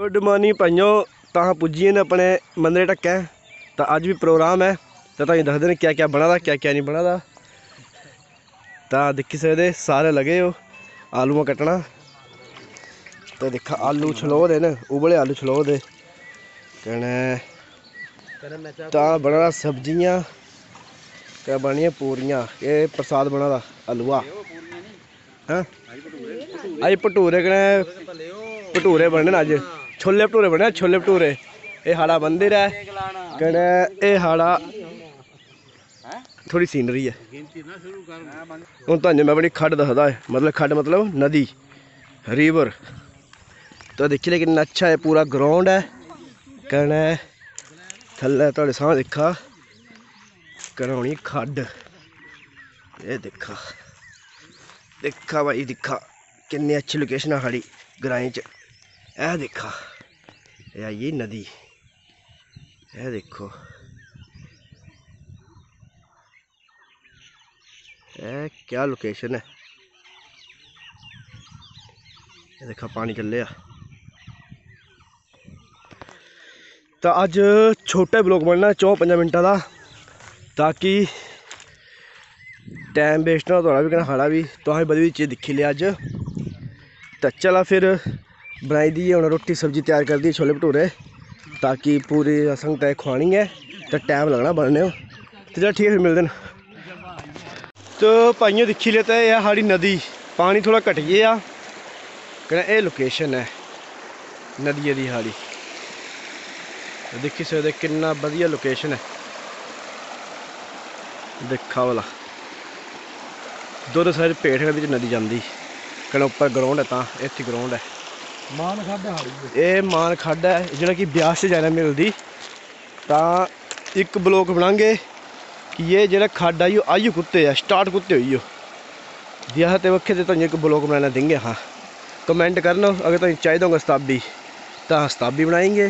Good morning ਭਾਈਓ। ਤਾਂ ਪੁੱਜੀਏ ਨੇ ਆਪਣੇ ਮੰਦਰੇ ਟੱਕੈ ਤਾਂ ਅੱਜ ਵੀ ਪ੍ਰੋਗਰਾਮ ਹੈ। ਤਾਂ ਤੁਹਾਨੂੰ ਦੱਸਦੇ ਨੇ ਕਿਆ ਕਿਆ ਬਣਾਦਾ, ਕਿਆ ਕਿਆ ਨਹੀਂ ਬਣਾਦਾ। ਤਾਂ ਦੇਖੀ ਸਕਦੇ, ਸਾਰੇ ਲਗੇ ਹੋ। ਆਲੂਆਂ ਕੱਟਣਾ। ਤੇ ਦੇਖਾ, ਆਲੂ ਛਲੋ ਦੇ ਨੇ। ਉਬਲੇ ਆਲੂ ਛਲੋ ਦੇ ਕਹਣਾ ਤਾਂ ਬਣਾਦਾ ਸਬਜ਼ੀਆਂ। ਤੇ ਬਣੀਆਂ ਪੂਰੀਆਂ। ਇਹ ਪ੍ਰਸਾਦ ਬਣਾਦਾ, ਹਲਵਾ। ਹਾਂ? ਅੱਜ ਭਟੂਰੇ। ਕਹਣਾ ਭਟੂਰੇ ਬਣਨੇ ਅੱਜ। छोले भटूरे बने, छोले भटूरे। एह् साढ़ा मंदिर है। कन्नै एह् साढ़ा सीनरी है। हून तुहानू में बड़ी खड्ड दसदा है मतलब खड्ड मतलब नदी, रिवर। तो दिक्खी लै अच्छा है पूरा ग्राउंड है कन्नै थल्लै थुआढ़े सामने दिक्खा, करौनी खड्ड। एह् दिक्खा दिक्खा भाई, दिक्खा। किन्नी अच्छी लोकेशन है साढ़ी ग्राएँ च। यह देखा या ये नदी यह देखो ए, क्या लोकेशन है? ये देखा पानी चल रहा तो अज छोटे ब्लॉग बनना चौ पंजा मिनटा का ताकि टाइम वेस्ट ना थोड़ा भी कन्नै साढ़ा बी तुसें तो बड़ी चीज़ दिखी लेआ अज्ज ते तो चला फिर ਬਣਾਈ ਦੀ ਹੁਣ ਰੋਟੀ ਸਬਜ਼ੀ ਤਿਆਰ ਕਰ ਦੀ ਛੋਲੇ ਭਟੂਰੇ ਤਾਂ ਕਿ ਪੂਰੀ ਸੰਗਤ ਹੈ ਖਵਾਣੀ ਹੈ, ਤਾਂ ਟਾਈਮ ਲੱਗਣਾ ਬਣਨੇ ਨੂੰ। ਤੇ ਚਲ ਠੀਕ ਹੈ, ਫਿਰ ਮਿਲਦੇ ਨੇ। ਤੋ ਭਾਈਓ, ਦਿਖੀ ਲਿਆ ਇਹ ਸਾਡੀ ਨਦੀ, ਪਾਣੀ ਥੋੜਾ ਘਟ ਗਿਆ ਕਹਿੰਦਾ ਇਹ ਲੋਕੇਸ਼ਨ ਹੈ, ਨਦੀ ਦੀ ਸਾਡੀ ਦੇਖੀ ਸਕਦੇ ਕਿੰਨਾ ਵਧੀਆ ਲੋਕੇਸ਼ਨ ਹੈ। ਦੇਖਾ ਵਾਲਾ। ਦੋਨੋਂ ਸਾਈਡ ਪੇੜ ਦੇ ਵਿੱਚ ਨਦੀ ਜਾਂਦੀ। ਕਹਿੰਦਾ ਉੱਪਰ ਗਰਾਊਂਡ ਹੈ ਤਾਂ, ਇੱਥੇ ਗਰਾਊਂਡ ਹੈ। ਮਾਨ ਖੱਡ ਹੈ ਇਹ ਮਾਨ ਖੱਡ ਹੈ, ਜਿਹੜਾ ਕਿ ਬਿਆਸ 'ਚ ਜਾਣਾ ਮਿਲਦੀ, ਤਾਂ ਇੱਕ ਬਲੋਕ ਬਣਾਂਗੇ ਕਿ ਇਹ ਜਿਹੜਾ ਖੱਡ ਆਈ ਉਹ ਆਈ ਕੁੱਤੇ ਆ ਸਟਾਰਟ ਕੁੱਤੇ ਹੋਈ ਉਹ। ਵਿਆਹ ਤੇ ਵੱਖੇ ਤੇ ਤੁਹਾਨੂੰ ਇੱਕ ਬਲੋਕ ਬਣਾਣਾ ਦੇਂਗੇ, ਹਾਂ। कमेंट करना अगर तुम चाहिए होगा सताबी तो हाँ सताबी बनाएँगे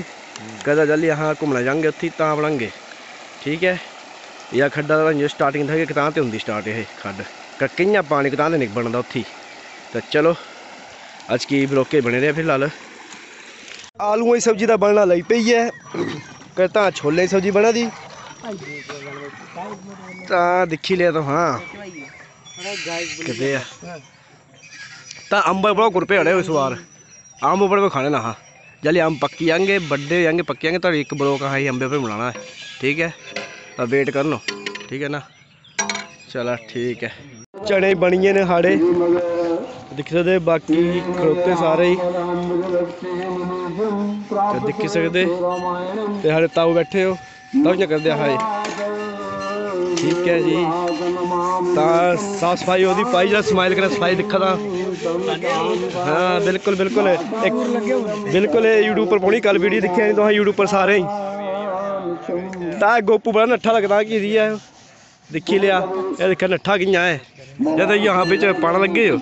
कदा जल्दी हाँ घूमना जाएँगे उत्थी तां बनाएँगे ठीक है या खड्डा जो स्टार्टिंग था कि कतां तो होंगी स्टार्ट यह खड्ड कियाँ पानी कतां तो नहीं बनता उत्थी तो चलो ਤਾਂ ਚਲੋ ਅੱਜ ਕੀ ਬਲੋਕੇ ਬਣੇ ਰਹੇ ਫਿਲਹਾਲ ਆਲੂਆਂ ਦੀ ਸਬਜ਼ੀ ਦਾ ਬਣਨਾ ਲਈ ਪਈ ਹੈ ਕਹਤਾ ਛੋਲੇ ਦੀ ਸਬਜ਼ੀ ਬਣਾ ਦੀ ਤਾਂ ਦੇਖੀ ਲਿਆ ਤਾਂ ਹਾਂ ਕਿਤੇ ਆ ਤਾਂ ਅੰਬ ਬੜਾ ਗੁਰਪੇ ਹੜੇ ਇਸ ਵਾਰ ਅੰਬ ਬੜੇ ਕੋ ਖਾਣੇ ਨਾ ਹਾਂ ਜਲੇ ਅੰਬ ਪੱਕੀ ਆਂਗੇ ਵੱਡੇ ਹੋਣਗੇ ਪੱਕੇ ਆਂਗੇ ਤੁਹਾਡੀ ਇੱਕ ਬਲੋਕ ਆਹੀ ਅੰਬੇ ਪੇ ਬਣਾਉਣਾ ਹੈ ਠੀਕ ਹੈ ਤਾਂ ਵੇਟ ਕਰ ਲਓ ਠੀਕ ਹੈ ਨਾ ਚਲਾ ਠੀਕ ਹੈ ਚਣੇ ਬਣੀਏ ਨੇ ਹਾੜੇ ਦੇਖ ਸਕਦੇ ਬਾਕੀ ਖੜੋਤੇ ਸਾਰੇ ਹੀ। ਤੇ ਦੇਖ ਸਕਦੇ। ਤੇ ਹਾਲੇ ਤਾऊ ਬੈਠੇ ਹੋ। ਤਾऊ ਕੀ ਕਰਦੇ ਆ, ਹਾਏ? ਠੀਕ ਹੈ ਜੀ। ਤਾਂ ਸਾਫ਼ ਸਫ਼ਾਈ ਉਹਦੀ ਪਾਈ, ਜਿਹੜਾ ਸਮਾਈਲ ਕਰਾ ਸਫ਼ਾਈ ਦਿਖਦਾ ਹਾਂ, ਬਿਲਕੁਲ ਬਿਲਕੁਲ। ਇੱਕ ਬਿਲਕੁਲ ਇਹ YouTube ਪਰ ਪਾਉਣੀ ਕੱਲ ਵੀਡੀਓ ਦੇਖਿਆ ਨਹੀਂ ਤੁਸੀਂ YouTube ਪਰ ਸਾਰੇ ਹੀ। ਤਾਂ ਗੋਪੂ ਬੜਾ ਨੱਠਾ ਲੱਗਦਾ, ਕੀ ਸੀ देखी लिया ये देखा नट्ठा किया है या तो यहाँ पे पान लगे हो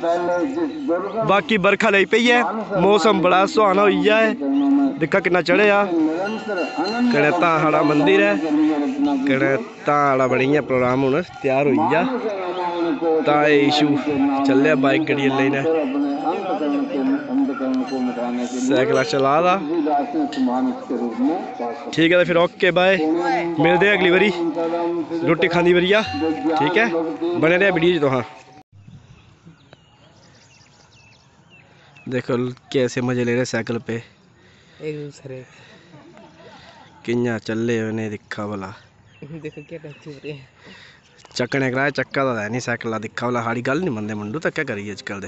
बाकी बरखा लग पई है मौसम बड़ा सुहाना हो गया है देखा किन्ना चढ़िया कने ताड़ा मंदिर है कने ताड़ा बनी है प्रोग्राम हूँ तैयार हो गया ਤਾਂ ਇਹ ਇਸ਼ੂ ਚੱਲਿਆ ਬਾਈਕ ਗੱਡੀ ਲੈਣਾ ਸਾਈਕਲ ਚਲਾ ਦਾ ਠੀਕ ਹੈ ਤਾਂ ਫਿਰ ਓਕੇ ਬਾਏ ਮਿਲਦੇ ਆ ਅਗਲੀ ਵਾਰੀ ਰੋਟੀ ਖਾਂਦੀ ਵਰੀਆ ਠੀਕ ਹੈ ਬਣੇ ਰਿਹਾ ਵੀਡੀਓ 'ਚ तो हाँ देखो कैसे मजे ले रहे साइकिल पे एक दूसरे किन्या चले ने दिखा वाला देखो क्या करते हो रहे हैं ਚੱਕਣੇ ਕਰਾਇਆ ਚੱਕਾ ਦਾ ਹੈ ਨਹੀਂ ਸਾਈਕਲ ਦਾ ਦਿਖਾ ਵਾਲਾ ਸਾਡੀ ਗੱਲ ਨਹੀਂ ਮੰਨਦੇ ਮੁੰਡੂ ਤਾਂ ਕੀ ਕਰੀਏ ਅੱਜ ਕੱਲ ਦੇ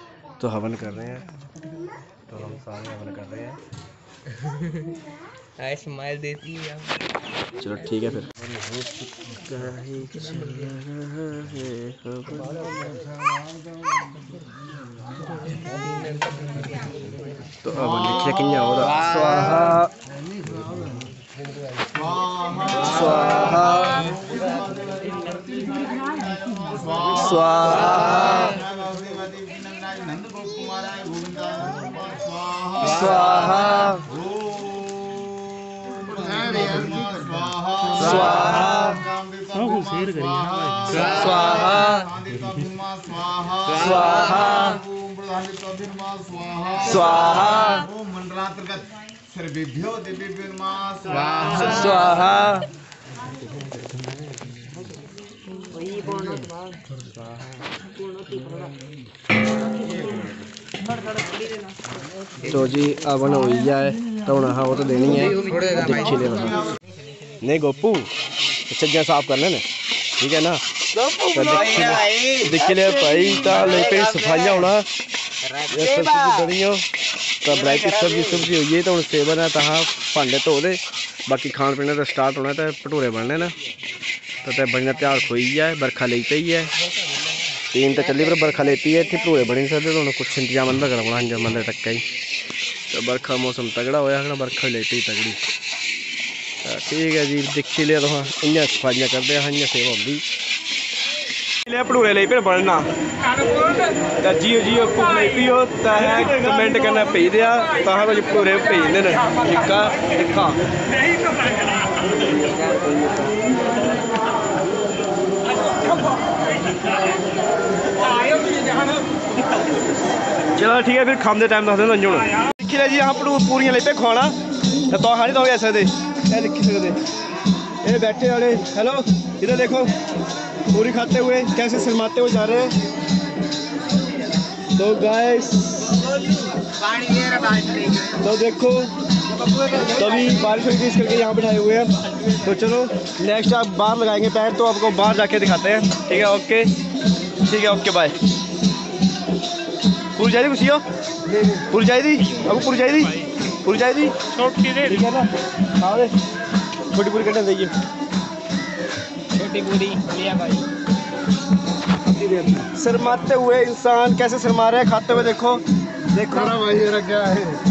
तो हवन कर रहे हैं। तो हम सारे हवन कर रहे हैं। स्माइल देती है चलो ठीक है फिर। कहीं चल रहा। है हवन। तो अब लिखिए कि'यां ओह्दा स्वाहा स्वाहा स्वाहा स्वाहा स्वाहा स्वाहा स्वाहा मंडलांतर्गत सर्वेभ्यो देवेभ्यो स्वाहा स्वाहा तो जी अवन होई जाए तो हूँ ओह् तो देनी है। दिक्खी ले नहीं गोपू छज्जा साफ़ करने ने ठीक है ना? तो दिक्खी ले भाई। तो पे सफाइयाँ होना। सब्ज़ी हो। तो ब्राइट सब्ज़ी सब्ज़ी होई है तो हूँ सेवन है तो भांडे धो दे बाकी खान पीने का स्टार्ट होना तो भटूरे बनने न। तो बनने त्यार खोई है बरखा लेई पई है। टीम तो चली, पर बरखा लेती है इतनी भरोए बनी सकते तो कुछ इंतज़ाम अंदर करना हूँ मतलब टक्का तो बरखा मौसम तगड़ा होया बरखा लेती तगड़ी। हाँ, ठीक है जी दिक्खी लिया तुम इं सफाइया करते हैं इं सेवा होंगी। भड़ूए ले पे बनना। जियो जियो ले पियो तो कमेंट करना भेज दिया तो कुछ भड़ूरे भेजते हैं Thank you. चलो ठीक है फिर खाते टाइम दस दिन हूँ दिक्खी लै जी अस पूरियाँ लेई पे खुआना तो खानी तो ऐसे दे। ये सकते ये बैठे वाले हेलो इधर देखो पूरी खाते हुए कैसे शरमाते हुए जा रहे हैं। तो गाइस तो देखो तभी बारिश हुई थी इस करके यहाँ बिठाए हुए हैं। तो चलो नेक्स्ट आप बाहर लगाएँगे पैर तो आपको बाहर जाके दिखाते हैं। ठीक है ओके ठीक है ओके बाय पूरी चाहिए कुछ हो पूरी चाहिए आपको पूरी चाहिए पूरी चाहिए छोटी दे ठीक है ना? हाँ रे। छोटी पूरी कटन देइए। छोटी पूरी लिया भाई। शर्माते हुए इंसान कैसे शर्मा रहे हैं? खाते हुए देखो। देखो। भाई रख गया है?